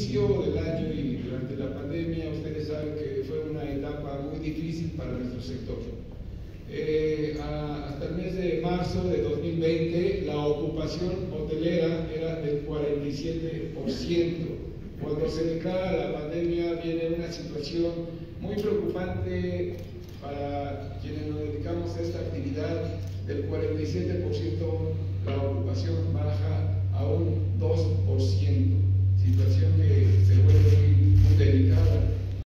inicio del año y durante la pandemia, ustedes saben que fue una etapa muy difícil para nuestro sector. Eh, hasta el mes de marzo de 2020, la ocupación hotelera era del 47%. Cuando se declara la pandemia, viene una situación muy preocupante para quienes nos dedicamos a esta actividad. Del 47%,